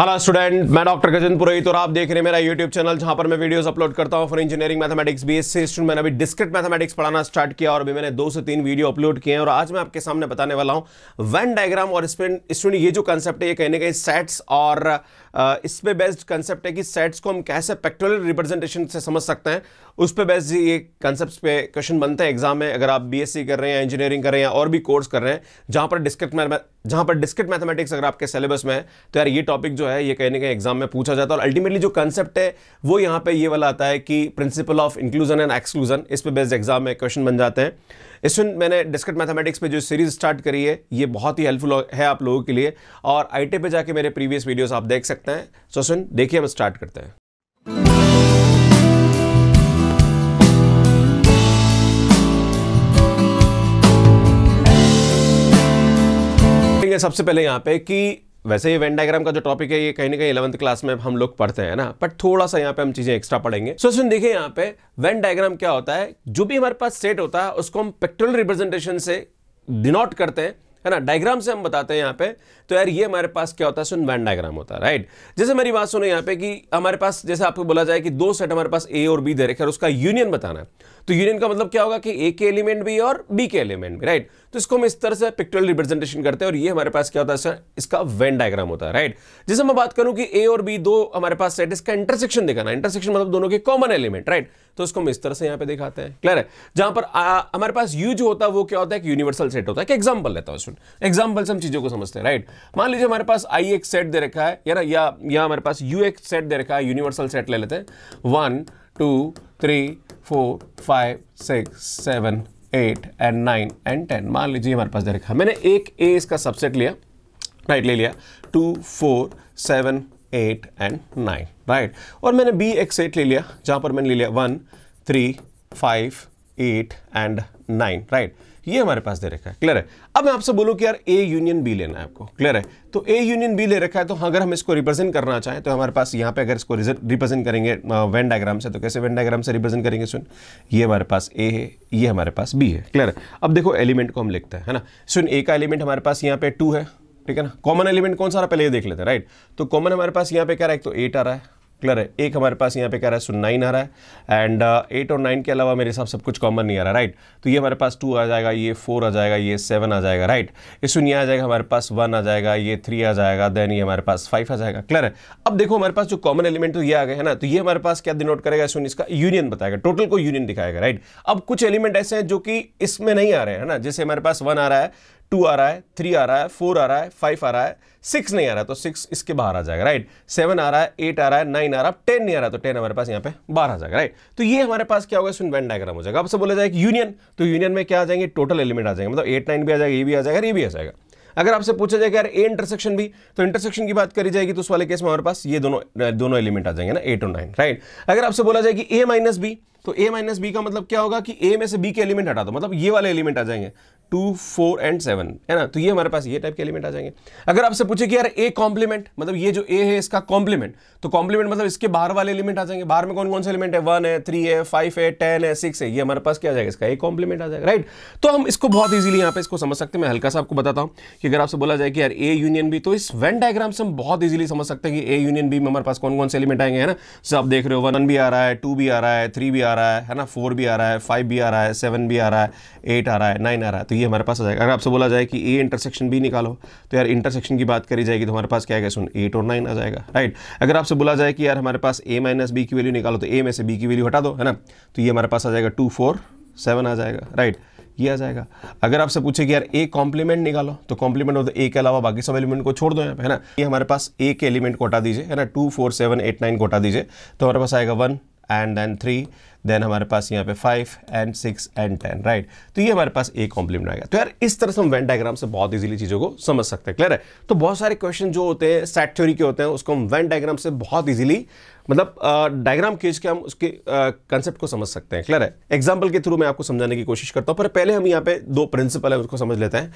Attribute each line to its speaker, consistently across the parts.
Speaker 1: Hello student मैं doctor Gajendra Purohit और आप देख रहे हैं मेरा यूट्यूब चैनल जहाँ पर मैं वीडियोस अपलोड करता हूँ फॉर इंजीनियरिंग मैथमेटिक्स बी से स्टूडेंट मैंने अभी डिस्क्रिट मैथमेटिक्स पढ़ाना स्टार्ट किया और अभी मैंने दो से तीन वीडियो अपलोड किए हैं। और आज मैं आपके सामने बताने वाला हूँ वैन डायग्राम और स्टूडेंट ये जो कंसेप्ट है, ये कहने कहीं सेट्स और इस पर बेस्ड कंसेप्ट है कि सेट्स को हम कैसे पेक्टोरियल रिप्रेजेंटेशन से समझ सकते हैं। उस पे बेस्ड ये कंसेप्ट पे क्वेश्चन बनते हैं एग्ज़ाम में। अगर आप बीएससी कर रहे हैं इंजीनियरिंग कर रहे हैं और भी कोर्स कर रहे हैं, जहाँ पर डिस्क्रिट जहाँ पर डिस्क्रिट मैथमेटिक्स अगर आपके सिलेबस में है तो यार ये टॉपिक जो है, ये कहीं ना कहीं एग्ज़ाम में पूछा जाता है। और अल्टीमेटली जो कंसेप्ट है, वो यहाँ पे ये वाला आता है कि principle of inclusion and exclusion इस पर बेस्ड एग्ज़ाम में क्वेश्चन बन जाते हैं। इसमें मैंने डिस्क्रिट मैथमेटिक्स पे जो सीरीज़ स्टार्ट करी है, ये बहुत ही हेल्पफुल है आप लोगों के लिए। और आईटी पे जाके मेरे प्रीवियस वीडियोस आप देख सकते हैं। सो सुन, देखिए हम स्टार्ट करते हैं। सबसे पहले यहाँ पे कि वैसे ये वेन डायग्राम का जो टॉपिक है, ये कहीं ना कहीं इलेवंथ क्लास में हम लोग पढ़ते हैं ना बट थोड़ा सा यहाँ पे हम चीज़ें एक्स्ट्रा पढ़ेंगे। सो सुन, देखिए यहाँ पे वेन डायग्राम क्या होता है, जो भी हमारे पास स्टेट होता है, उसको हम पेक्टोरल रिप्रेजेंटेशन से डिनोट करते हैं। है ना? डायग्राम से हम बताते हैं यहाँ पे। तो यार ये हमारे पास क्या होता है? सुन वैन डायग्राम होता है राइट जैसे मेरी बात सुनो यहाँ पे कि हमारे पास, जैसे आपको बोला जाए कि दो सेट हमारे पास ए और बी दे रखे और उसका यूनियन बताना है। तो यूनियन का मतलब क्या होगा कि ए के एलिमेंट भी और बी के एलिमेंट भी राइट तो इसको हम इस तरह से पिक्टोरल रिप्रेजेंटेशन करते हैं और ये हमारे पास क्या होता है? इसका वेन डायग्राम होता है राइट जैसे मैं बात करूँ कि ए और बी दो हमारे पास सेट इसका इंटरसेक्शन दिखाना इंटरसेक्शन मतलब दोनों के कॉमन एलिमेंट राइट तो उसको हम इस तरह से यहाँ पे दिखाते हैं। क्लियर है? जहाँ पर हमारे पास यू जो होता है वो क्या होता है? कि यूनिवर्सल सेट होता है। कि एग्ज़ाम्पल लेता हूँ एग्ज़ाम्पल से हम चीज़ों को समझते हैं राइट मान लीजिए हमारे पास आई एक सेट दे रखा है या ना या, या हमारे पास यू एक सेट दे रखा है यूनिवर्सल सेट ले लेते हैं। One two three four five six seven eight and nine and ten मान लीजिए हमारे पास दे रखा है। मैंने एक ए इसका सबसेट लिया राइट ले लिया। Two four seven eight and nine right और मैंने बी एक सेट ले लिया, जहाँ पर मैंने ले लिया one three five eight and nine right ये हमारे पास दे रखा है क्लियर है? अब मैं आपसे बोलूँ कि यार ए यूनियन बी लेना है आपको क्लियर है? तो ए यूनियन बी ले रखा है तो अगर हम इसको रिप्रेजेंट करना चाहें तो हमारे पास यहाँ पे अगर इसको रिप्रेजेंट करेंगे वेन डायग्राम से तो कैसे वेन डायग्राम से रिप्रेजेंट करेंगे, सुन? ये हमारे पास ए है, ये हमारे पास बी है क्लियर है? अब देखो एलिमेंट को हम लिखते हैं, है ना? सुन ए का एलिमेंट हमारे पास यहाँ पे टू है ठीक है ना? कॉमन एलिमेंट कौन सा रहा पहले ये देख लेते हैं राइट तो कॉमन हमारे पास यहाँ पे क्या रहा है? एक तो एट आ रहा है क्लियर है? एक हमारे पास यहाँ पे कह रहा है? सुन नाइन आ रहा है एंड एट uh, और नाइन के अलावा मेरे हिसाब सब कुछ कॉमन नहीं आ रहा राइट तो ये हमारे पास टू आ जाएगा ये फोर आ जाएगा ये सेवन आ जाएगा राइट सुन ये आ जाएगा हमारे पास वन आ जाएगा ये थ्री आ जाएगा देन ये हमारे पास फाइव आ जाएगा क्लियर है? अब देखो हमारे पास जो कॉमन एलिमेंट तो ये आ गए है ना? तो ये हमारे पास क्या डिनोट करेगा? सुन इसका यूनियन बताएगा टोटल को यूनियन दिखाएगा राइट अब कुछ एलिमेंट ऐसे हैं जो कि इसमें नहीं आ रहे हैं ना? जैसे हमारे पास वन आ रहा है टू आ रहा है, थ्री आ रहा है, फोर आ रहा है, फाइव आ रहा है, सिक्स नहीं आ रहा तो सिक्स इसके बाहर आ जाएगा राइट सेवन आ रहा है, एट आ रहा है, नाइन आ रहा है टेन नहीं आ रहा तो टेन हमारे पास यहाँ पे बाहर आ जाएगा राइट तो ये हमारे पास क्या होगा वेन डायग्राम हो जाएगा। अब से बोला जाएगा यूनियन तो यूनियन में क्या आ जाएँगे टोटल एलिमेंट आ जाएँगे मतलब एट नाइन भी आ जाएगा, ये भी आ जाएगा ये भी आ जाएगा। अगर आपसे पूछा जाएगा यार ए इंटरसेक्शन भी तो इंटरसेक्शन की बात करी जाएगी तो उस वाले केस में हमारे पास ये दोनों दोनों एलिमेंट आ जाएँगे ना एट और नाइन राइट अगर आपसे बोला जाए कि ए माइनस बी तो ए माइनस बी का मतलब क्या होगा कि ए में से बी के एलिमेंट हटा दो मतलब ये वाले एलिमेंट आ जाएँगे। टू, फोर एंड सेवन, है ना? तो ये हमारे पास ये टाइप के एलिमेंट आ जाएँगे। अगर आपसे पूछे कि यार ए कॉम्प्लीमेंट मतलब ये जो ए है, इसका कॉम्प्लीमेंट तो कॉम्प्लीमेंट मतलब इसके बाहर वाले एलिमेंट आ जाएँगे। बाहर में कौन कौन से एलिमेंट है? वन है थ्री है फाइव है टेन है सिक्स है, ये हमारे पास क्या जाएगा? इसका ए कॉम्प्लीमेंट आ जाएगा राइट तो हम इसको बहुत ईजिली यहाँ पे इसको समझ सकते हैं। मैं हल्का सा आपको बताता हूँ कि अगर आपसे बोला जाए कि यार ए यूनियन बी तो इस वेन डायग्राम से हम बहुत ईजिली समझ सकते हैं कि ए यूनियन बी में हमारे पास कौन कौन से एलिमेंट आएँगे, है ना? जैसे आप देख रहे हो वन भी आ रहा है टू भी आ रहा है थ्री भी आ रहा है ना? फोर भी आ रहा है फाइव भी आ रहा है सेवन भी आ रहा है एट आ रहा है नाइन आ रहा है। तो ये हमारे पास आ जाएगा। अगर आपसे बोला जाए कि ए इंटरसेक्शन भी निकालो तो यार इंटरसेक्शन की बात करी जाएगी तो हमारे पास क्या है? सुन एट और नाइन आ जाएगा राइट अगर आपसे बोला जाए कि यार हमारे पास ए माइनस बी की वैल्यू निकालो तो ए में से बी की वैल्यू हटा दो, है ना? तो ये हमारे पास आ जाएगा टू फोर सेवन आ जाएगा राइट ये आ जाएगा। अगर आपसे पूछे कि यार ए कॉम्प्लीमेंट निकालो तो कॉम्प्लीमेंट हो तो ए के अलावा बाकी सब एलिमेंट को छोड़ दो यहाँ पे, है ना? ये हमारे पास ए के एलिमेंट को हटा दीजिए, है ना? Two four seven eight nine को हटा दीजिए तो हमारे पास आएगा one and then three then हमारे पास यहाँ पे five and six and ten right तो ये हमारे पास एक कॉम्प्लीमेंट आएगा। तो यार, इस तरह से हम वेन डायग्राम से बहुत इजीली चीज़ों को समझ सकते हैं क्लियर है? तो बहुत सारे क्वेश्चन जो होते हैं सेट थ्योरी के होते हैं, उसको हम वेन डायग्राम से बहुत ईजिली मतलब डायग्राम खींच के हम उसके कंसेप्ट को समझ सकते हैं क्लियर है? एग्ज़ाम्पल के थ्रू मैं आपको समझाने की कोशिश करता हूँ, पर पहले हम यहाँ पे दो प्रिंसिपल है, उसको समझ लेते हैं।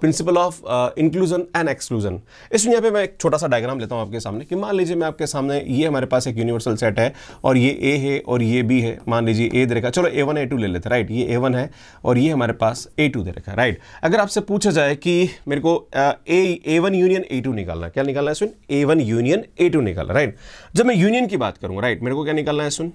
Speaker 1: Principle of inclusion and exclusion इसमें यहाँ पे मैं एक छोटा सा डायग्राम लेता हूँ आपके सामने, कि मान लीजिए मैं आपके सामने, ये हमारे पास एक यूनिवर्सल सेट है, और ये ए है, और ये बी है। मान लीजिए ए दे रखा, चलो ए वन ए टू ले लेते राइट ये ए वन है और ये हमारे पास ए टू दे रखा राइट अगर आपसे पूछा जाए कि मेरे को A A one union A two निकालना क्या निकालना है सुन? A one union A two निकालना राइट जब मैं यूनियन की बात करूँगा राइट मेरे को क्या निकालना है सुन?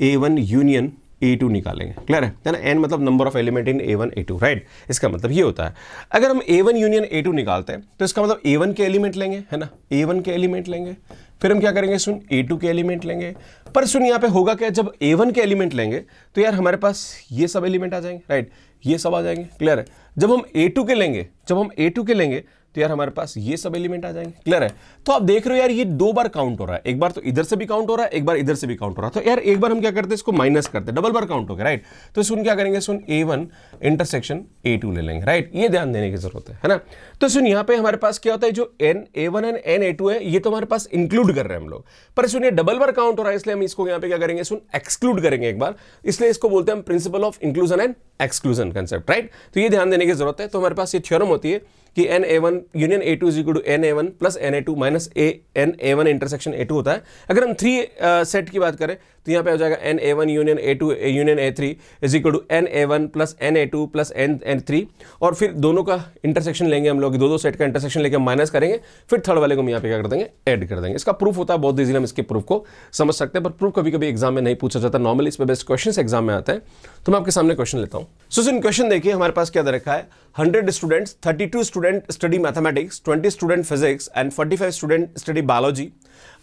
Speaker 1: A one union A two निकालेंगे। क्लियर है? ना? एन मतलब number of element in A one A two right इसका मतलब ये होता है। अगर हम A one union A two निकालते हैं तो इसका मतलब ए वन के एलिमेंट लेंगे, है ना? ए वन के एलिमेंट लेंगे। फिर हम क्या करेंगे? सुन ए टू के एलिमेंट लेंगे। पर सुन, यहाँ पे होगा क्या? जब ए वन के एलिमेंट लेंगे तो यार हमारे पास ये सब एलिमेंट आ जाएँगे राइट ये सब आ जाएँगे क्लियर है? जब हम ए टू के लेंगे, जब हम ए टू के लेंगे तो यार हमारे पास ये सब एलिमेंट आ जाएँगे। क्लियर है? तो आप देख रहे हो यार, ये दो बार काउंट हो रहा है। एक बार तो इधर से भी काउंट हो रहा है, एक बार इधर से भी काउंट हो रहा है। तो यार एक बार हम क्या करते हैं, इसको माइनस करते हैं। डबल बार काउंट हो गया राइट तो सुन क्या करेंगे, सुन A one intersection A two ले लेंगे राइट ये ध्यान देने की ज़रूरत है ना? तो सुन, यहाँ पे हमारे पास क्या होता है, जो N A one and N A two है, ये तो हमारे पास इंक्लूड कर रहे हैं हम लोग। पर सुनिए डबल बार काउंट हो रहा है, इसलिए हम इसको यहाँ पे क्या करेंगे, सुन एक्सक्लूड करेंगे एक बार। इसलिए इसको बोलते हैं principle of inclusion and exclusion concept right तो ये ध्यान देने की ज़रूरत है। तो हमारे पास ये थ्योरम होती है कि N A one union A two is equal to N A one plus N A two minus A N A one intersection A two होता है। अगर हम थ्री सेट की बात करें तो यहाँ पे हो जाएगा N A one union A two union A three is equal to N A one plus N A two plus N N three और फिर दोनों का इंटरसेक्शन लेंगे हम लोग, दो दो सेट का इंटरसेक्शन लेके माइनस करेंगे। फिर थर्ड वाले को हम यहाँ पे क्या कर देंगे? ऐड कर देंगे। इसका प्रूफ होता है, बहुत इजीली हम इसके प्रूफ को समझ सकते हैं। पर प्रूफ कभी कभी एग्ज़ाम में नहीं पूछा जाता। नॉर्मली इस पर बेस्ट क्वेश्चन एग्ज़ाम में आता है। तो मैं आपके सामने क्वेश्चन लेता हूँ। So, क्वेश्चन देखिए हमारे पास क्या दे रखा है? Hundred students thirty two student study mathematics twenty student physics and forty five student study biology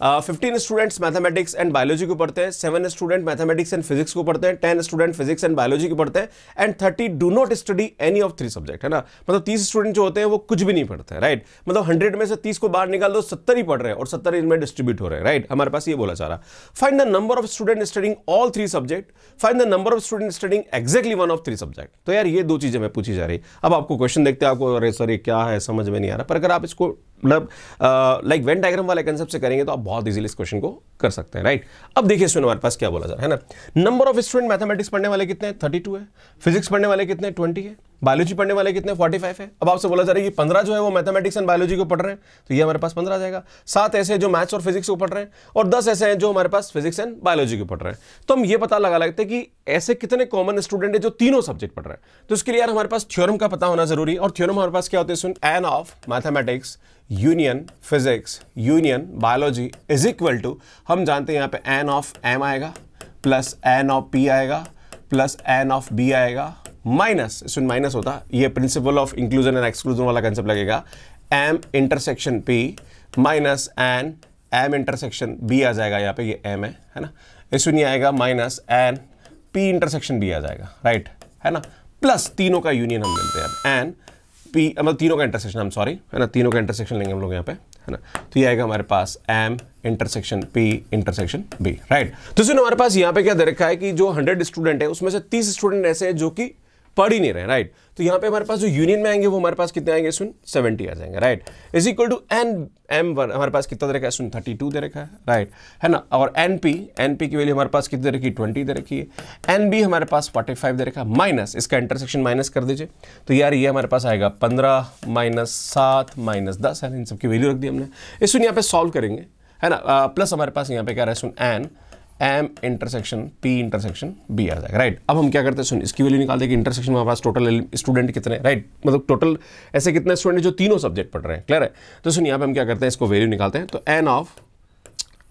Speaker 1: fifteen students mathematics and biology को पढ़ते हैं seven student mathematics and physics को पढ़ते हैं ten student physics and biology को पढ़ते हैं and thirty do not study any of three subject है ना? मतलब तीस स्टूडेंट जो होते हैं, वो कुछ भी नहीं पढ़ते राइट मतलब हंड्रेड में से तीस को बाहर निकाल दो, सत्तर ही पढ़ रहे हैं, और सत्तर इनमें डिस्ट्रीब्यूट हो रहे हैं राइट हमारे पास ये बोला चाह रहा fine the number of student studying all three subject find the number of student studying exactly one of three subject तो यार ये दो चीज़ें मैं पूछी जा रही। अब आपको क्वेश्चन देखते हैं, आपको, अरे सर, ये क्या है? समझ में नहीं आ रहा। पर अगर आप इसको मतलब लाइक वेन डायग्राम वाले कंसेप्ट से करेंगे तो आप बहुत इजीली इस क्वेश्चन को कर सकते हैं राइट अब देखिए इसमें हमारे पास क्या बोला रहा है ना? नंबर ऑफ़ स्टूडेंट मैथमेटिक्स पढ़ने वाले कितने थर्टी टू है। फिजिक्स पढ़ने वाले कितने ट्वेंटी है। बायोलॉजी पढ़ने वाले कितने? फोर्टी फाइव है। अब आपसे बोला जा रहा है कि पंद्रह जो है वो मैथमेटिक्स एंड बायोलॉजी को पढ़ रहे हैं। तो ये हमारे पास पंद्रह जाएगा। सात ऐसे जो मैथ्स और फिजिक्स को पढ़ रहे हैं और दस ऐसे हैं जो हमारे पास फिजिक्स एंड बायोलॉजी को पढ़ रहे हैं। तो हम ये पता लगा लगते हैं कि ऐसे कितने कॉमन स्टूडेंट है जो तीनों सब्जेक्ट पढ़ रहे हैं। तो इसके लिए यार हमारे पास थ्योरम का पता होना ज़रूरी और थ्योरम हमारे पास क्या होते हैं? सुन N of mathematics union physics union biology is equal to हम जानते हैं यहाँ पे एन ऑफ़ एम आएगा प्लस एन ऑफ़ पी आएगा प्लस एन ऑफ़ बी आएगा माइनस, इसमें माइनस होता, ये principle of inclusion and exclusion वाला कंसेप्ट लगेगा। M intersection P minus N M intersection B आ जाएगा यहाँ पे, ये एम है है ना? इसमें नहीं आएगा minus N P intersection B आ जाएगा राइट है ना? प्लस तीनों का यूनियन हम मिलते हैं एन पी मतलब तीनों का इंटरसेक्शन हम सॉरी है ना? तीनों का इंटरसेक्शन लेंगे हम लोग यहाँ पे, है ना? तो ये आएगा हमारे पास M intersection P intersection B right तो सुनो हमारे पास यहाँ पे क्या दे रखा है कि जो हंड्रेड स्टूडेंट है, उसमें से तीस स्टूडेंट ऐसे हैं जो कि पढ़ ही नहीं रहे राइट तो यहाँ पे हमारे पास जो यूनियन में आएँगे, वो हमारे पास कितने आएँगे? सुन सेवेंटी आ जाएँगे right is equal to N M one, हमारे पास कितना दे रखा है? सुन थर्टी टू दे रखा है राइट है ना? और एन पी एन पी की वैल्यू हमारे पास कितनी दे रखी? है ट्वेंटी दे रखी है। एन बी हमारे पास फोर्टी फाइव दे रखा है। माइनस इसका इंटरसेक्शन माइनस कर दीजिए। तो यार ये हमारे पास आएगा, पंद्रह माइनस सात माइनस दस, है इन सबकी वैल्यू रख दी हमने। इस सुन, यहाँ पे सॉल्व करेंगे, है ना? प्लस हमारे पास यहाँ पे क्या रहा है? सुन N M intersection P intersection B आ जाएगा राइट अब हम क्या करते हैं, सुन, इसकी वैल्यू निकाल देंगे इंटरसेक्शन में हमारे पास टोटल स्टूडेंट कितने राइट मतलब टोटल ऐसे कितने स्टूडेंट जो तीनों सब्जेक्ट पढ़ रहे हैं क्लियर है? तो सुन, यहाँ पे हम क्या करते हैं, इसको वैल्यू निकालते हैं तो N of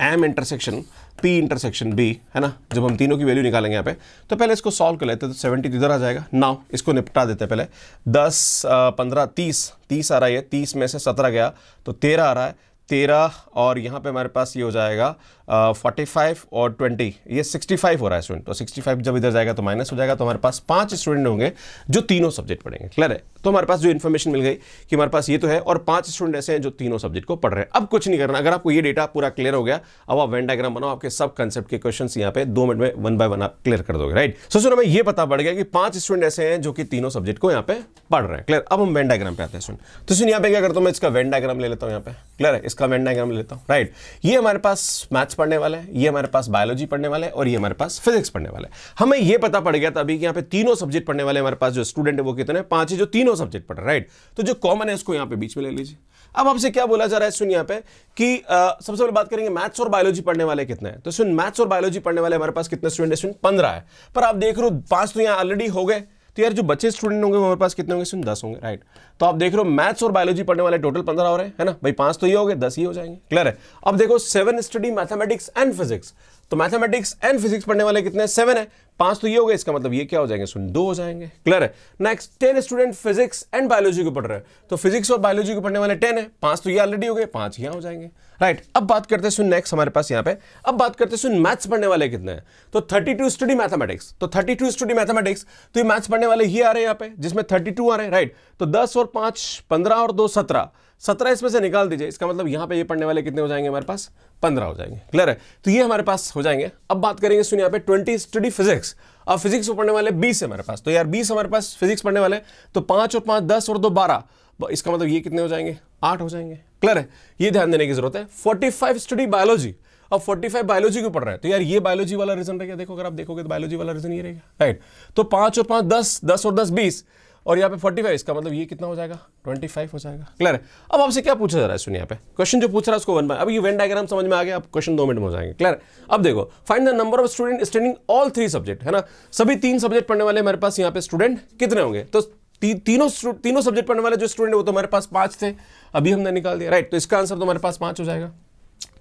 Speaker 1: M intersection P intersection B है ना? जब हम तीनों की वैल्यू निकालेंगे यहाँ पे तो पहले इसको सॉल्व कर लेते हैं तो सेवेंटी इधर आ जाएगा। नाउ इसको निपटा देते हैं पहले। दस पंद्रह, तीस तीस आ रहा है, तीस में से सत्रह गया तो तेरह आ रहा है, तेरह और यहाँ पे हमारे पास ये हो जाएगा फोर्टी फाइव और ट्वेंटी ये सिक्सटी फाइव हो रहा है स्टूडेंट तो सिक्सटी फाइव जब इधर जाएगा तो माइनस हो जाएगा तो हमारे पास पाँच स्टूडेंट होंगे जो तीनों सब्जेक्ट पढ़ेंगे. क्लियर है? तो हमारे पास जो इन्फॉर्मेशन मिल गई कि हमारे पास ये तो है और पाँच स्टूडेंट ऐसे हैं जो तीनों सब्जेक्ट को पढ़ रहे हैं. अब कुछ नहीं करना. अगर आपको ये डेटा पूरा क्लियर हो गया, अब आप वेन डायग्राम बनाओ, आपके सब कंसेप्ट के क्वेश्चन यहाँ पे दो मिनट में वन बाय वन आप क्लियर कर दोगे राइट सो सुनो, हमें ये पता पड़ गया कि पाँच स्टूडेंट ऐसे हैं जो कि तीनों सब्जेक्ट को यहाँ पे पढ़ रहे हैं. क्लियर अब हम वेन डायग्राम पे आते हैं सुन तो सुन यहाँ पे क्या करता हूँ मैं? इसका वेन डायग्राम ले लेता हूँ यहाँ पे. क्लियर है? इसका वेन डायग्राम लेता हूँ. राइट ये हमारे पास मैथ्स पढ़ने वाले हैं, ये हमारे पास बायोलॉजी पढ़ने वाले हैं और ये हमारे पास फिजिक्स पढ़ने वाले हैं। हमें ये पता पड़ गया था अभी कि यहाँ पे तीनों सब्जेक्ट पढ़ने वाले हमारे पास, जो स्टूडेंट है वो कितने पाँच ही जो तीनों सब्जेक्ट पढ़ रहे राइट तो जो कॉमन है उसको यहाँ पे बीच में ले लीजिए। अब आपसे क्या बोला जा रहा है, सुन यहाँ पे, कि सबसे पहले बात करेंगे मैथ्स और बायोलॉजी पढ़ने वाले कितने हैं? तो सुन मैथ्स और बायोलॉजी पढ़ने वाले हमारे पास कितने स्टूडेंट है? सुन, पंद्रह है। पर आप देख रहे हो, पाँच तो यहाँ ऑलरेडी हो गए। तो यार जो बच्चे स्टूडेंट होंगे हमारे पास कितने होंगे? सिर्फ़ दस होंगे राइट तो आप देख रहे हो मैथ्स और बायोलॉजी पढ़ने वाले टोटल पंद्रह हो रहे हैं ना? भाई पाँच तो ये हो गए, दस ही हो जाएँगे क्लियर है? अब देखो seven study mathematics and physics तो मैथमेटिक्स एंड फिजिक्स पढ़ने वाले कितने? सेवन है। पाँच तो ये हो गए इसका मतलब ये क्या हो जाएँगे? सुन दो हो जाएँगे। क्लियर है? Next ten student physics and biology को पढ़ रहे हैं। तो फिजिक्स और बायोलॉजी को पढ़ने वाले टेन है। पाँच तो ये ऑलरेडी हो गए पाँच यहाँ हो जाएँगे। राइट right, अब बात करते सुन नेक्स्ट हमारे पास यहाँ पे। अब बात करते सुन मैथ्स पढ़ने वाले कितने हैं? तो थर्टी टू स्टडी मैथमेटिक्स तो थर्टी टू स्टडी मैथमेटिक्स तो ये मैथ्स पढ़ने वाले ही आ रहे हैं यहाँ पे जिसमें थर्टी टू आ रहे हैं। राइट तो दस और पाँच पंद्रह और दो सत्रह। सत्रह इसमें से निकाल दीजिए। इसका मतलब यहाँ पे ये पढ़ने वाले कितने हो जाएँगे हमारे पास? पंद्रह हो जाएँगे। क्लियर है? तो ये हमारे पास हो जाएँगे। अब बात करेंगे, सुनिए यहाँ पे, ट्वेंटी स्टडी फिजिक्स। अब फिजिक्स को पढ़ने वाले बीस है हमारे पास। तो यार बीस हमारे पास फिजिक्स पढ़ने वाले तो पाँच और पाँच, दस और दो बारह। इसका मतलब ये कितने हो जाएँगे? आठ हो जाएँगे। क्लियर है? ये ध्यान देने की ज़रूरत है। Forty study biology. अब 45 बायोलॉजी को पढ़ रहा है? तो यार ये बायोलॉजी वाला रीजन रहेगा देखो, अगर आप देखोगे तो बायोलॉजी वाला रीजन ये रहेगा राइट तो पाँच और पाँच, दस दस और दस, बीस। और यहाँ पे 45 इसका मतलब ये कितना हो जाएगा? 25 हो जाएगा। क्लियर है। अब आपसे क्या पूछा जा रहा है सुनिए यहाँ पे। क्वेश्चन जो पूछ रहा है उसको वन बाय अब ये वेन डायग्राम समझ में आ गया अब क्वेश्चन दो मिनट में हो जाएँगे। क्लियर अब देखो find the number of student studying all three subject है ना? सभी तीन सब्जेक्ट पढ़ने वाले हमारे पास यहाँ पे स्टूडेंट कितने होंगे? तो ती, तीनों तीनों सब्जेक्ट पढ़ने वाले जो स्टूडेंट वो तो हमारे पास पाँच थे। अभी हमने निकाल दिया। राइट तो इसका आंसर तो हमारे पास पाँच हो जाएगा।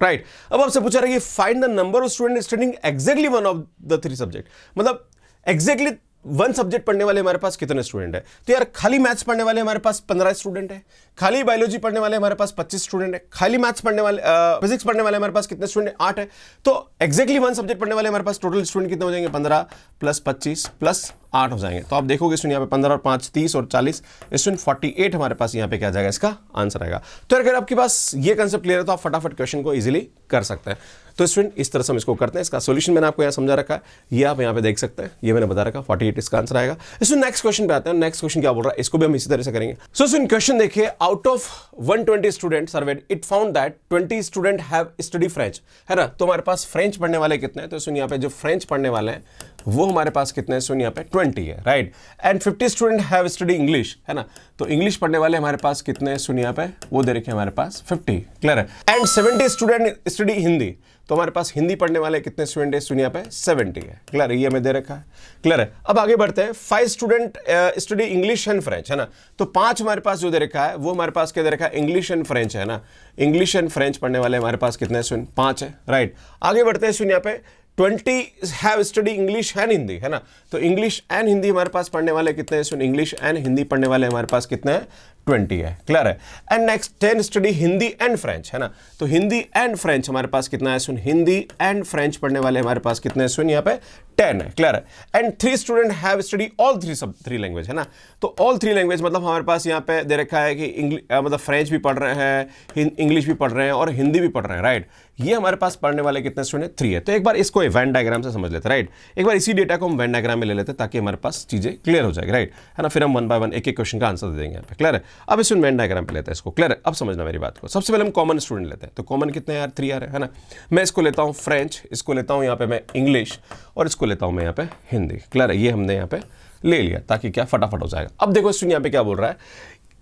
Speaker 1: राइट. अब आपसे पूछा रहा है कि find the number of student studying exactly one of the three subject मतलब एग्जैक्टली वन सब्जेक्ट पढ़ने वाले हमारे पास कितने स्टूडेंट है तो यार खाली मैथ्स पढ़ने वाले हमारे पास पंद्रह स्टूडेंट है खाली बायोलॉजी पढ़ने वाले हमारे पास पच्चीस स्टूडेंट है खाली मैथ्स पढ़ने वाले फिजिक्स पढ़ने वाले हमारे पास कितने स्टूडेंट आठ है तो एक्जैक्टली वन सब्जेक्ट पढ़ने वाले हमारे पास टोटल स्टूडेंट कितने हो जाएँगे पंद्रह प्लस पच्चीस प्लस आठ हो जाएँगे। तो आप देखोगे इसमें यहाँ पे पंद्रह और पाँच तीस और चालीस इसमें फोर्टी एट हमारे पास यहाँ पे क्या जाएगा इसका आंसर आएगा। तो अगर आपके पास ये कंसेप्ट क्लियर है तो आप फटाफट क्वेश्चन को इजीली कर सकते हैं। तो स्टूडेंट इस तरह से हम इसको करते हैं। इसका सोल्यूशन मैंने आपको यहाँ समझा रखा है। ये आप यहाँ पे देख सकते हैं। ये मैंने बता रखा 48 इसका आंसर आएगा। इसमें नेक्स्ट क्वेश्चन पे आते हैं। नेक्स्ट क्वेश्चन क्या बोल रहा है? इसको भी हम इसी तरह से करेंगे। सो so, क्वेश्चन देखिए out of 120 student surveyed it found that 20 student have study French है ना? तो हमारे पास फ्रेंच पढ़ने वाले कितने हैं? तो सुन यहाँ पे जो फ्रेंच पढ़ने वाले हैं वो हमारे पास कितने सुन, यहाँ पे 20 है right and 50 student have study English है ना? तो इंग्लिश पढ़ने वाले हमारे पास कितने सुन, यहाँ पे वो दे रखे हमारे पास 50 क्लियर है? एंड 70 स्टूडेंट स्टडी हिंदी तो हमारे पास हिंदी पढ़ने वाले कितने स्टूडेंट है? सुनिए पे सेवेंटी है क्लियर है? ये हमें दे रखा है क्लियर है? अब आगे बढ़ते हैं five student study English and French है ना? तो पाँच हमारे पास जो दे रखा है, वो हमारे पास क्या दे रखा है? इंग्लिश एंड फ्रेंच है ना? इंग्लिश एंड फ्रेंच पढ़ने वाले हमारे पास कितने सुन, पाँच है राइट आगे बढ़ते हैं सुनिए पे twenty have study English and Hindi है ना? तो इंग्लिश एंड हिंदी हमारे पास पढ़ने वाले कितने हैं? सुन इंग्लिश एंड हिंदी पढ़ने वाले हमारे पास कितने हैं? ट्वेंटी है, क्लियर है? And next ten study Hindi and French है ना? तो हिंदी एंड फ्रेंच हमारे पास कितना है? सुन, हिंदी एंड फ्रेंच पढ़ने वाले हमारे पास कितने सुन, यहाँ पे टेन है, क्लियर है? And three student have study all three सब थ्री लैंग्वेज है ना? तो ऑल थ्री लैंग्वेज मतलब हमारे पास यहाँ पे दे रखा है कि इंग्लिश मतलब फ्रेंच भी पढ़ रहे हैं इंग्लिश भी पढ़ रहे हैं और हिंदी भी पढ़ रहे हैं राइट ये हमारे पास पढ़ने वाले कितने स्टूडेंट थ्री है। तो एक बार इसको वैन डायग्राम से समझ लेते राइट एक बार इसी डेटा को हम वैन डायग्राम में ले लेते ताकि हमारे पास चीज़ें क्लियर हो जाएगी राइट है ना? फिर हम वन बाय वन एक एक क्वेश्चन का आंसर दे देंगे यहाँ पे क्लियर है? अब इस मैन डायग्राम पे लेते हैं इसको। क्लियर है? अब समझना मेरी बात को। सबसे पहले हम कॉमन स्टूडेंट लेते हैं। तो कॉमन कितने यार थ्री यार है ना? मैं इसको लेता हूँ फ्रेंच इसको लेता हूँ यहाँ पे मैं इंग्लिश और इसको लेता हूँ मैं यहाँ पे हिंदी क्लियर है? ये हमने यहाँ पे ले लिया, ताकि क्या फटाफट हो जाएगा। अब देखो स्टूडेंट यहाँ पे क्या बोल रहा है।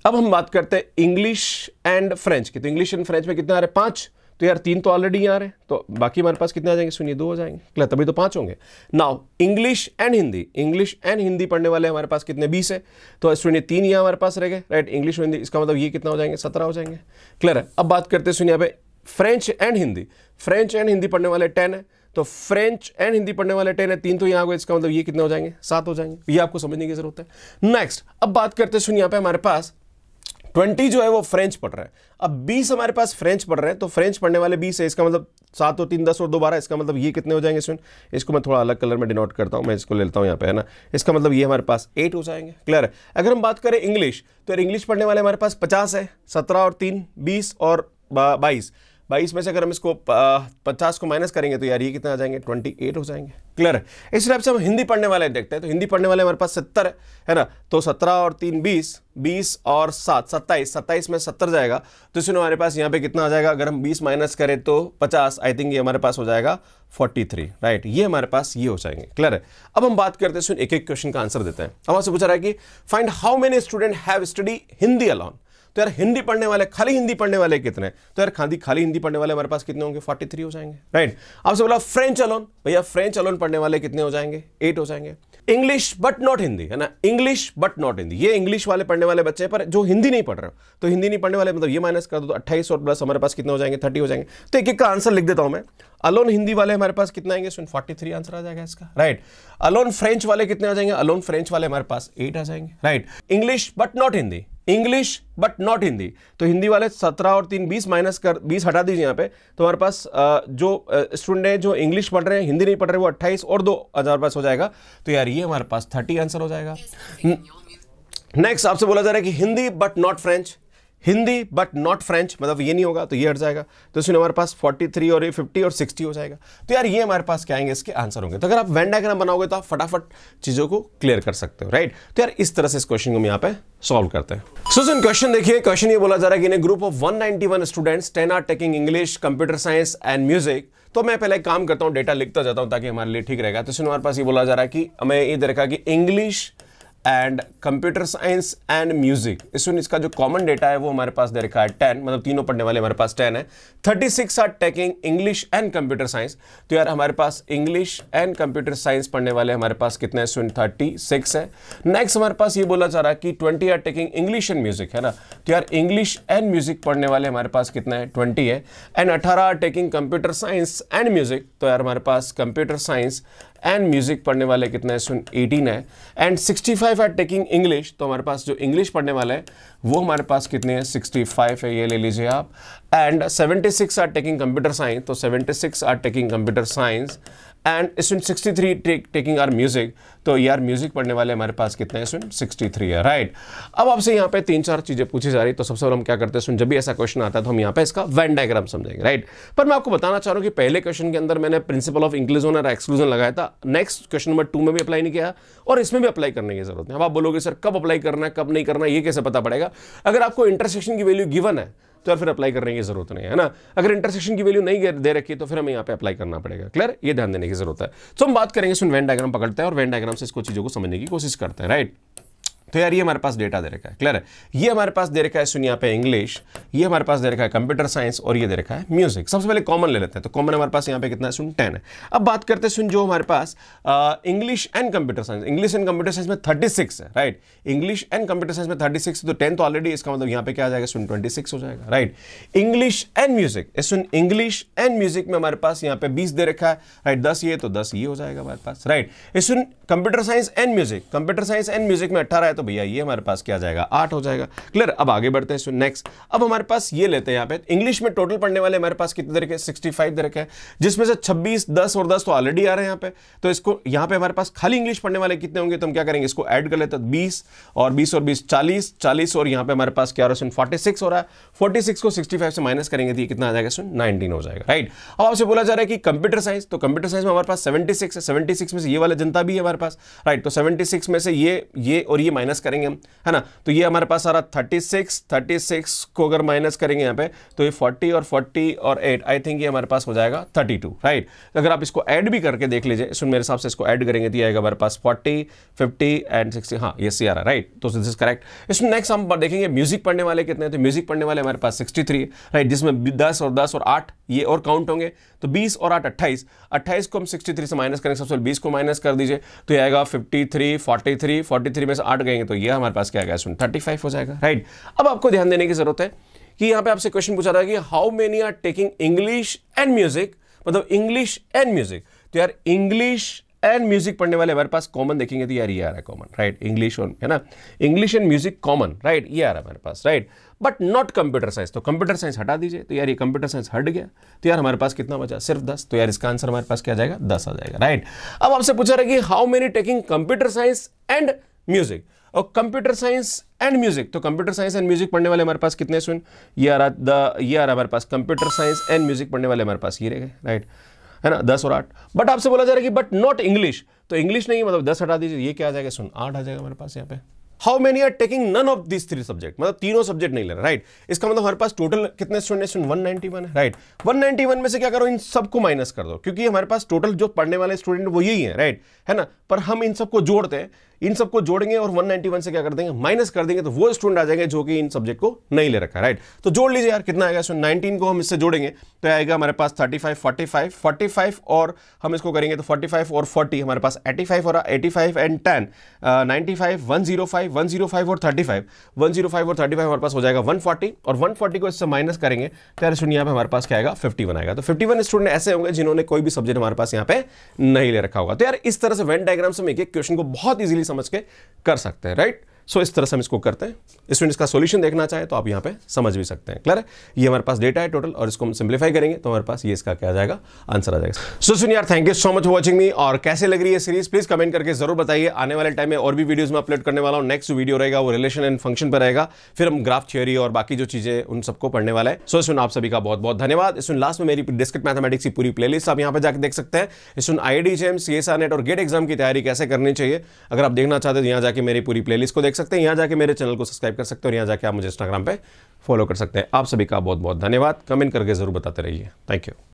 Speaker 1: अब हम बात करते हैं इंग्लिश एंड फ्रेंच की। तो इंग्लिश एंड फ्रेंच में कितने आ रहे हैं? पाँच। तो यार, तीन तो ऑलरेडी यहाँ रहे तो बाकी हमारे पास कितने आ जाएँगे? सुनिए, दो हो जाएँगे। क्लियर तभी तो पाँच होंगे। Now English and Hindi English and Hindi पढ़ने वाले हमारे पास कितने? बीस है। तो सुनिए, तीन यहाँ हमारे पास रह गए। राइट इंग्लिश और हिंदी इसका मतलब ये कितना हो जाएँगे? सत्रह हो जाएँगे। क्लियर है? अब बात करते हैं, सुनिए यहाँ पे। French and Hindi French and Hindi पढ़ने वाले टेन है। तो फ्रेंच एंड हिंदी पढ़ने वाले टेन है। तीन तो यहाँ हो गए, इसका मतलब ये कितने हो जाएँगे? सात हो जाएँगे। ये आपको समझने की ज़रूरत है। नेक्स्ट अब बात करते हैं, सुनिए यहाँ पे हमारे पास ट्वेंटी जो है वो फ्रेंच पढ़ रहे हैं। अब बीस हमारे पास फ्रेंच पढ़ रहे हैं तो फ्रेंच पढ़ने वाले बीस है, इसका मतलब सात और तीन, दस और दो बारह, इसका मतलब ये कितने हो जाएँगे स्टूडेंट इसको मैं थोड़ा अलग कलर में डिनोट करता हूँ, मैं इसको ले लेता हूँ यहाँ पे, है ना? इसका मतलब ये हमारे पास एट हो जाएँगे क्लियर है? अगर हम बात करें इंग्लिश तो इंग्लिश पढ़ने वाले हमारे पास पचास है, सत्रह और तीन, बीस और बाईस। बाईस में से अगर हम इसको पचास को माइनस करेंगे तो यार ये कितना आ जाएँगे? ट्वेंटी एट हो जाएँगे। क्लियर? है इस टाइप से हम हिंदी पढ़ने वाले देखते हैं। तो हिंदी पढ़ने वाले हमारे पास सत्तर है ना? तो सत्रह और तीन बीस बीस और सात, सत्ताईस सत्ताईस में सत्तर जाएगा। तो इसमें हमारे पास यहाँ पे कितना आ जाएगा? अगर हम बीस माइनस करें तो पचास, आई थिंक ये हमारे पास हो जाएगा फोर्टी थ्री, राइट? ये हमारे पास ये हो जाएँगे। क्लियर है? अब हम बात करते हैं, सुन एक एक क्वेश्चन का आंसर देते हैं। हमारे से पूछा रहा है कि find how many student have study Hindi alone? तो यार हिंदी पढ़ने वाले, खाली हिंदी पढ़ने वाले कितने तो यार खाली खाली हिंदी पढ़ने वाले हमारे पास कितने होंगे? 43 हो जाएँगे राइट आपसे बोला फ्रेंच अलोन भैया फ्रेंच अलोन पढ़ने वाले कितने हो जाएँगे? एट हो जाएँगे। इंग्लिश बट नॉट हिंदी, है ना? English but not Hindi. ये इंग्लिश वाले पढ़ने वाले बच्चे पर जो हिंदी नहीं पढ़ रहे हो तो हिंदी नहीं पढ़ने वाले मतलब ये माइनस कर दो तो अट्ठाईस और प्लस हमारे पास कितने हो जाएँगे? थर्टी हो जाएँगे। तो एक एक का आंसर लिख देता हूँ मैं। अलोन हिंदी वाले हमारे पास कितना आएँगे? सुन फोर्टी थ्री आंसर आ जाएगा इसका राइट अलोन फ्रेंच वाले कितने आ जाएँगे? अलोन फ्रेंच वाले हमारे पास एट आ जाएँगे right English but not Hindi. English but not Hindi तो हिंदी वाले सत्रह और तीन बीस माइनस कर बीस हटा दीजिए यहाँ पे। तो हमारे पास जो स्टूडेंट हैं जो इंग्लिश पढ़ रहे हैं हिंदी नहीं पढ़ रहे वो अट्ठाईस और दो हज़ार पास हो जाएगा। तो यार ये हमारे पास थर्टी आंसर हो जाएगा। नेक्स्ट आपसे बोला जा रहा है कि Hindi but not French Hindi but not French मतलब ये नहीं होगा तो ये हट जाएगा। तो इसमें हमारे पास 43 और ये 50 और 60 हो जाएगा। तो यार ये हमारे पास क्या आएँगे? इसके आंसर होंगे। तो अगर आप वेन डायग्राम बनाओगे तो आप फटाफट चीज़ों को क्लियर कर सकते हो राइट तो यार इस तरह से इस क्वेश्चन को हम यहाँ पे सॉल्व करते हैं। सो सुन क्वेश्चन देखिए। क्वेश्चन ये बोला जा रहा है कि in group of 191 students 10 are taking English computer science and music तो मैं पहले काम करता हूँ डेटा लिखता जाता हूँ ताकि हमारे लिए ठीक रहेगा। तो इसमें हमारे पास ये बोला जा रहा है कि हमें ये देखा कि English and computer science and music इसमें इसका जो कॉमन डेटा है वो हमारे पास दे रखा है टेन मतलब तीनों पढ़ने वाले हमारे पास टेन है। Thirty six are taking English and computer science तो यार हमारे पास इंग्लिश एंड कंप्यूटर साइंस पढ़ने वाले हमारे पास कितने हैं? थर्टी सिक्स है। नेक्स्ट हमारे पास ये बोला जा रहा है कि twenty are taking English and music है ना? तो यार इंग्लिश एंड म्यूज़िक पढ़ने वाले हमारे पास कितने हैं? ट्वेंटी है। एंड अठारह are taking computer science and music तो यार हमारे पास कंप्यूटर साइंस एंड म्यूज़िक पढ़ने वाले कितना हैं? सुन एटीन है। And sixty five are taking English तो हमारे पास जो इंग्लिश पढ़ने वाले हैं, वो हमारे पास कितने हैं? सिक्सटी फाइव है, ये ले लीजिए आप। And seventy six are taking computer science तो seventy six are taking computer science and student sixty three taking are music तो यार म्यूज़िक पढ़ने वाले हमारे पास कितने हैं? स्टूडेंट सिक्सटी थ्री है राइट अब आपसे यहाँ पे तीन चार चीज़ें पूछी जा रही तो सबसे पहले हम क्या करते हैं? जब भी ऐसा क्वेश्चन आता है तो हम यहाँ पे इसका वैन डायग्राम समझेंगे राइट पर मैं आपको बताना चाह रहा हूँ कि पहले क्वेश्चन के अंदर मैंने प्रिंसिपल ऑफ़ इंक्लूजन और एक्सक्लूजन लगाया था। नेक्स्ट क्वेश्चन नंबर टू में भी अप्लाई नहीं किया और इसमें भी अप्लाई करने की ज़रूरत है अब आप बोलोगे, सर, कब अप्लाई करना है, कब नहीं करना ये कैसे पता पड़ेगा? अगर आपको इंटरसेक्शन की वैल्यू गिवन है तो फिर अप्लाई करने की ज़रूरत नहीं है ना? अगर इंटरसेक्शन की वैल्यू नहीं दे रखी तो फिर हमें यहाँ पे अप्लाई करना पड़ेगा। क्लियर ये ध्यान देने की ज़रूरत है। तो हम बात करेंगे, सुन वैन डायग्राम पकड़ते हैं और वैन डायग्राम से इसको चीज़ों को समझने की कोशिश करते हैं राइट तो यार ये हमारे पास डेटा दे रखा है। क्लियर है? ये हमारे पास दे रखा है, सुन यहाँ पे इंग्लिश ये हमारे पास दे रखा है कंप्यूटर साइंस और ये दे रखा है म्यूज़िक सबसे पहले कॉमन ले लेते हैं। तो कॉमन हमारे पास यहाँ पे कितना है? सुन टेन है। अब बात करते हैं, सुन, जो हमारे पास English and computer science English and computer science में थर्टी सिक्स है right English and computer science में थर्टी सिक्स तो टेन तो ऑलरेडी इसका मतलब यहाँ पे क्या आ जाएगा? सुन ट्वेंटी सिक्स हो जाएगा राइट इंग्लिश एंड म्यूज़िक सुन इंग्लिश एंड म्यूज़िक में हमारे पास यहाँ पे बीस दे रखा है राइट दस ये तो दस ये हो जाएगा हमारे पास right soon computer science and music computer science and music में अट्ठारह है तो भैया ये हमारे पास क्या जाएगा? आठ हो जाएगा। क्लियर अब आगे बढ़ते हैं नेक्स्ट अब हमारे पास ये लेते हैं यहाँ पे। इंग्लिश में टोटल पढ़ने वाले हमारे पास कितने तरह के सिक्सटी फाइव तरह के जिसमें से छब्बीस, दस और दस तो ऑलरेडी आ रहे हैं यहाँ पे। तो इसको यहाँ पे हमारे पास खाली इंग्लिश पढ़ने वाले कितने होंगे? तो हम क्या करेंगे? इसको ऐड कर लेते हैं। बीस और बीस और बीस, चालीस चालीस और यहाँ पे हमारे पास क्या हो रहा है? फोर्टी सिक्स हो रहा है। फोर्टी सिक्स को सिक्सटी फाइव से माइनस करेंगे तो कितना आ जाएगा? सुन नाइनटीन हो जाएगा राइट अब आपसे बोला जा रहा है कि कंप्यूटर साइंस तो कंप्यूटर साइंस में हमारे पास सेवेंटी सिक्स है। सेवेंटी सिक्स में से ये वाला जनता भी है हमारे पास राइट तो सेवेंटी सिक्स में से ये ये और ये माइनस करेंगे हम, है ना? तो ये हमारे पास आ रहा थर्टी सिक्स थर्टी सिक्स को अगर माइनस करेंगे यहाँ पे तो ये फोर्टी और फोर्टी और एट आई थिंक ये हमारे पास हो जाएगा थर्टी टू राइट अगर आप इसको ऐड भी करके देख लीजिए सुन मेरे हिसाब से इसको ऐड करेंगे तो ये आएगा हमारे पास फोर्टी फिफ्टी एंड सिक्सटी हाँ ये सी आ रहा राइट तो दिस इज़ करेक्ट इसमें नेक्स्ट हम देखेंगे म्यूज़िक पढ़ने वाले कितने तो म्यूज़िक पढ़ने वाले हमारे पास सिक्सटी थ्री राइट जिसमें दस और दस और आठ, ये और काउंट होंगे तो 20 और आठ, अट्ठाईस अट्ठाईस को हम 63 से माइनस करेंगे, सबसे बीस को माइनस कर दीजिए तो ये आएगा 53 43 43 में से आठ गएँगे तो ये हमारे पास क्या आएगा? सुन 35 हो जाएगा। राइट अब आपको ध्यान देने की ज़रूरत है कि यहाँ पे आपसे क्वेश्चन पूछा था कि how many are taking English and music मतलब इंग्लिश एंड म्यूज़िक तो यार इंग्लिश एंड म्यूज़िक पढ़ने वाले हमारे पास कॉमन देखेंगे तो यार ये आ रहा है कॉमन राइट इंग्लिश और है ना? English and music common right ये आ रहा है हमारे पास right but not computer science तो कंप्यूटर साइंस हटा दीजिए। तो यार ये कंप्यूटर साइंस हट गया। तो यार हमारे पास कितना बचा? सिर्फ़ दस। तो यार इसका आंसर हमारे पास क्या जाएगा? दस आ जाएगा राइट अब आपसे पूछा रहा कि how many taking computer science and music और कंप्यूटर साइंस एंड म्यूज़िक तो कंप्यूटर साइंस एंड म्यूज़िक पढ़ने वाले हमारे पास कितने स्टूडेंट ये आ रहा द ये आ रहा हमारे पास कंप्यूटर साइंस एंड म्यूज़िक पढ़ने वाले हमारे पास, ये रह गए राइट है ना? दस और आठ। बट आपसे बोला जा रहा है कि बट नॉट इंग्लिश तो इंग्लिश नहीं मतलब दस हटा दीजिए, ये क्या आ जाएगा, सुन? आठ आ जाएगा हमारे पास यहाँ पे। How many are taking none of this three subject मतलब तीनों सब्जेक्ट नहीं ले रहे राइट right? इसका मतलब हमारे पास टोटल कितने स्टूडेंट वन नाइनटी वन है राइट वन नाइनटी वन में से क्या करो, इन सबको माइनस कर दो, क्योंकि हमारे पास टोटल जो पढ़ने वाले स्टूडेंट वो यही है राइट right? है ना? पर हम इन सबको जोड़ते हैं, इन सबको जोड़ेंगे और 191 से क्या कर देंगे? माइनस कर देंगे तो वो स्टूडेंट आ जाएँगे जो कि इन सब्जेक्ट को नहीं ले रखा राइट तो जोड़ लीजिए यार, कितना आएगा? इसमें 19 को हम इससे जोड़ेंगे तो आएगा हमारे पास 35 45 45 और हम इसको करेंगे तो 45 और 40 हमारे पास 85 और 85 एंड 10 95 105 105 और 35 105 और 35 हमारे पास हो जाएगा 140 और 140 को इससे माइनस करेंगे तो यार स्टूडेंट यहाँ पे हमारे पास क्या आएगा? 51 आएगा। तो 51 स्टूडेंट ऐसे होंगे जिन्होंने कोई भी सब्जेक्ट हमारे पास यहाँ पे नहीं ले रखा होगा। तो यार इस तरह से वेन डायग्राम से हम एक एक क्वेश्चन को बहुत ईजिली समझ के कर सकते हैं राइट सो इस तरह से हम इसको करते हैं। स्टूडेंट इसका सॉल्यूशन देखना चाहे तो आप यहाँ पे समझ भी सकते हैं। क्लियर है? ये हमारे पास डेटा है टोटल और इसको हम सिंप्लीफाई करेंगे तो हमारे पास ये इसका क्या जाएगा? आंसर आ जाएगा। सो सुन यार thank you so much watching me और कैसे लग रही है सीरीज़ प्लीज़ कमेंट करके ज़रूर बताइए। आने वाले टाइम में और भी वीडियोज़ में अपलोड करने वाला हूँ। नेक्स्ट वीडियो रहेगा, वो रिलेशन एंड फ़ंक्शन पर रहेगा। फिर हम ग्राफ थियोरी और बाकी जो चीज़ें उन सबको पढ़ने वाला है। सो सुन आप सभी का बहुत बहुत धन्यवाद। इस लास्ट में मेरी डिस्क्रिट मैथमेटिक्स की पूरी प्लेलिस्ट आप यहाँ पे जाकर देख सकते हैं। इस I D JAM C S R और गेट एग्ज़ाम की तैयारी कैसे करनी चाहिए? अगर आप देखना चाहते तो यहाँ जाके मेरी पूरी प्लेलिस्ट को देख सकते हैं। यहाँ जाके मेरे चैनल को सब्सक्राइब कर सकते हैं और यहाँ जाके आप मुझे इंस्टाग्राम पर फॉलो कर सकते हैं। आप सभी का बहुत बहुत धन्यवाद। कमेंट करके ज़रूर बताते रहिए। Thank you